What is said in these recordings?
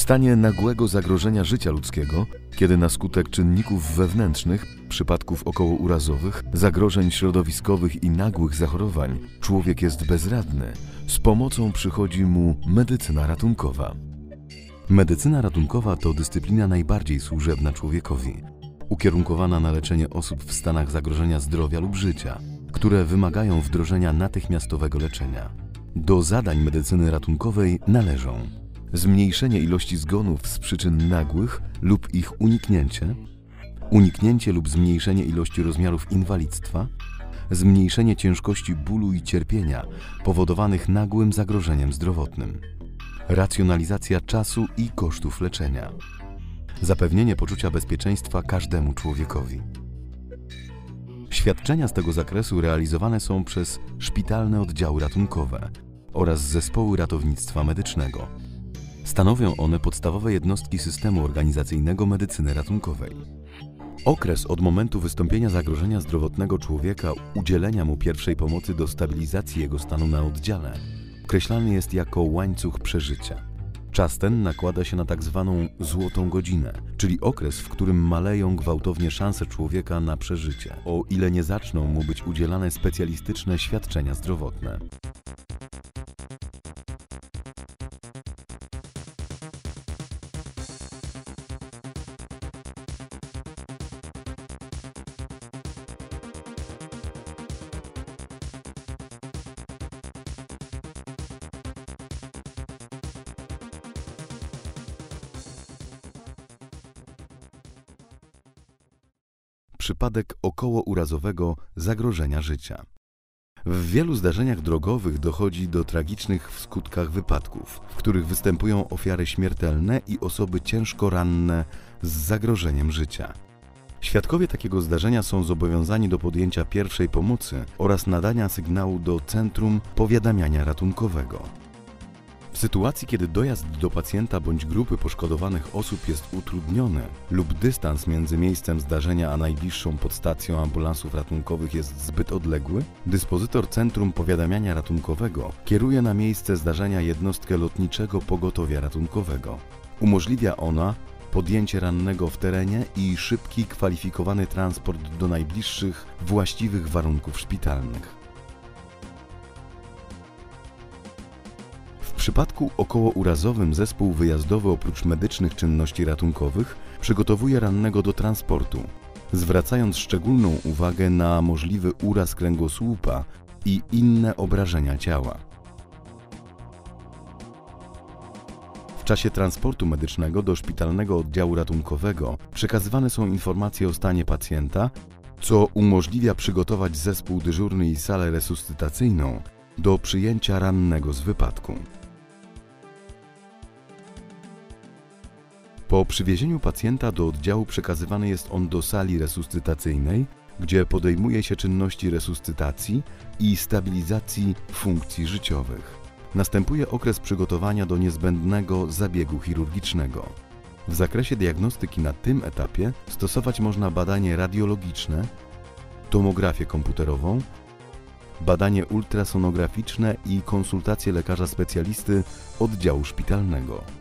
W stanie nagłego zagrożenia życia ludzkiego, kiedy na skutek czynników wewnętrznych, przypadków okołourazowych, zagrożeń środowiskowych i nagłych zachorowań, człowiek jest bezradny, z pomocą przychodzi mu medycyna ratunkowa. Medycyna ratunkowa to dyscyplina najbardziej służebna człowiekowi, ukierunkowana na leczenie osób w stanach zagrożenia zdrowia lub życia, które wymagają wdrożenia natychmiastowego leczenia. Do zadań medycyny ratunkowej należą zmniejszenie ilości zgonów z przyczyn nagłych lub ich uniknięcie, uniknięcie lub zmniejszenie ilości rozmiarów inwalidztwa, zmniejszenie ciężkości bólu i cierpienia powodowanych nagłym zagrożeniem zdrowotnym, racjonalizacja czasu i kosztów leczenia, zapewnienie poczucia bezpieczeństwa każdemu człowiekowi. Świadczenia z tego zakresu realizowane są przez szpitalne oddziały ratunkowe oraz zespoły ratownictwa medycznego. Stanowią one podstawowe jednostki systemu organizacyjnego medycyny ratunkowej. Okres od momentu wystąpienia zagrożenia zdrowotnego człowieka, udzielenia mu pierwszej pomocy do stabilizacji jego stanu na oddziale, określany jest jako łańcuch przeżycia. Czas ten nakłada się na tak zwaną złotą godzinę, czyli okres, w którym maleją gwałtownie szanse człowieka na przeżycie, o ile nie zaczną mu być udzielane specjalistyczne świadczenia zdrowotne. Przypadek okołourazowego zagrożenia życia. W wielu zdarzeniach drogowych dochodzi do tragicznych w skutkach wypadków, w których występują ofiary śmiertelne i osoby ciężko ranne z zagrożeniem życia. Świadkowie takiego zdarzenia są zobowiązani do podjęcia pierwszej pomocy oraz nadania sygnału do Centrum Powiadamiania Ratunkowego. Sytuacji, kiedy dojazd do pacjenta bądź grupy poszkodowanych osób jest utrudniony lub dystans między miejscem zdarzenia a najbliższą podstacją ambulansów ratunkowych jest zbyt odległy, dyspozytor Centrum Powiadamiania Ratunkowego kieruje na miejsce zdarzenia jednostkę lotniczego pogotowia ratunkowego. Umożliwia ona podjęcie rannego w terenie i szybki, kwalifikowany transport do najbliższych, właściwych warunków szpitalnych. Przypadku okołourazowym zespół wyjazdowy oprócz medycznych czynności ratunkowych przygotowuje rannego do transportu, zwracając szczególną uwagę na możliwy uraz kręgosłupa i inne obrażenia ciała. W czasie transportu medycznego do szpitalnego oddziału ratunkowego przekazywane są informacje o stanie pacjenta, co umożliwia przygotować zespół dyżurny i salę resuscytacyjną do przyjęcia rannego z wypadku. Po przywiezieniu pacjenta do oddziału przekazywany jest on do sali resuscytacyjnej, gdzie podejmuje się czynności resuscytacji i stabilizacji funkcji życiowych. Następuje okres przygotowania do niezbędnego zabiegu chirurgicznego. W zakresie diagnostyki na tym etapie stosować można badanie radiologiczne, tomografię komputerową, badanie ultrasonograficzne i konsultację lekarza specjalisty oddziału szpitalnego.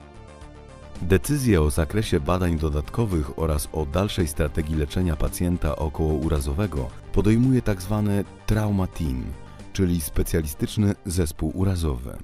Decyzje o zakresie badań dodatkowych oraz o dalszej strategii leczenia pacjenta okołourazowego podejmuje tzw. Tak trauma team, czyli specjalistyczny zespół urazowy.